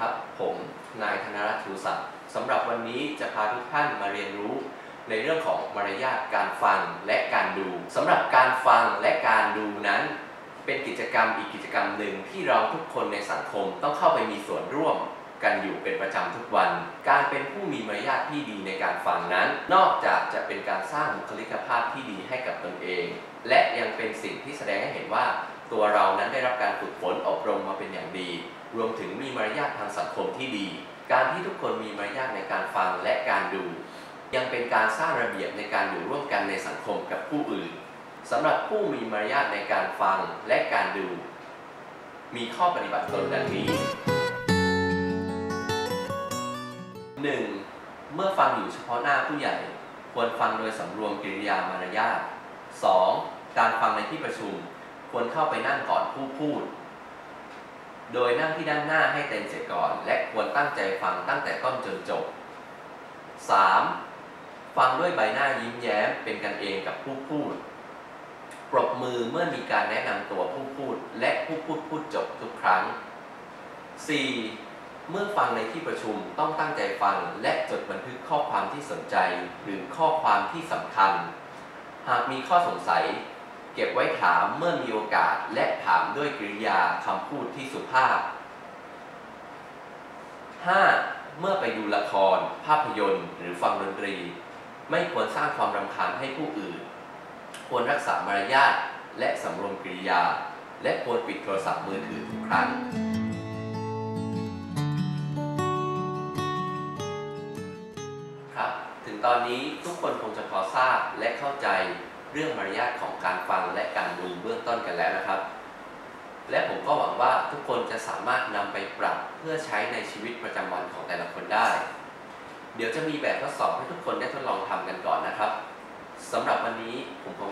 ครับ ผมนายธนรัตน์ชูศักดิ์สำหรับวันนี้จะพาทุกท่านมาเรียนรู้ ในเรื่องของมารยาทการฟังและการดูสำหรับการฟังและการดูนั้น เป็นกิจกรรมอีกกิจกรรมหนึ่งที่เราทุกคนในสังคมต้องเข้าไปมีส่วนร่วมกันอยู่เป็นประจำทุกวัน การเป็นผู้มีมารยาทที่ดีในการฟังนั้น นอกจากจะเป็นการสร้างบุคลิกภาพที่ดีให้กับตนเอง และยังเป็นสิ่งที่แสดงให้เห็นว่า ตัวเรานั้นได้รับการฝึกฝนอบรมมาเป็นอย่างดี รวมถึงมีมารยาททางสังคมที่ดี การที่ทุกคนมีมารยาทในการฟังและการดู ยังเป็นการสร้างระเบียบในการอยู่ร่วมกันในสังคมกับผู้อื่นสำหรับผู้มีมารยาทในการฟังและการดู มีข้อปฏิบัติตนดังนี้ 1. เมื่อฟังอยู่เฉพาะหน้าผู้ใหญ่ ควรฟังโดยสำรวมกิริยามารยาท 2. การฟังในที่ประชุม ควรเข้าไปนั่งก่อนผู้พูด โดยนั่งที่ด้านหน้าให้เต็มเสียก่อน และควรตั้งใจฟังตั้งแต่ต้นจนจบ 3. ฟังด้วยใบหน้ายิ้มแย้มเป็นกันเองกับผู้พูด ปรบมือเมื่อมีการแนะนำตัวผู้พูด และผู้พูดพูดจบทุกครั้ง 4. เมื่อฟังในที่ประชุมต้องตั้งใจฟังและจดบันทึกข้อความที่สนใจ หรือข้อความที่สำคัญ หากมีข้อสงสัย เก็บไว้ถามเมื่อมีโอกาสและถามด้วยกริยาคำพูดที่สุภาพ 5. เมื่อไปดูละคร ภาพยนตร์ หรือฟังดนตรี ไม่ควรสร้างความรำคาญให้ผู้อื่น ควรรักษามารยาทและสำรวมกริยา และควรปิดโทรศัพท์มือถือทุกครั้ง ครับ ถึงตอนนี้ทุกคนคงจะพอทราบและเข้าใจ เรื่องมารยาทของการฟังและการดูเบื้องต้นกันแล้วนะครับ และผมก็หวังว่าทุกคนจะสามารถนำไปปรับเพื่อใช้ในชีวิตประจำวันของแต่ละคนได้ เดี๋ยวจะมีแบบทดสอบให้ทุกคนได้ทดลองทำกันก่อนนะครับสำหรับวันนี้ผมคง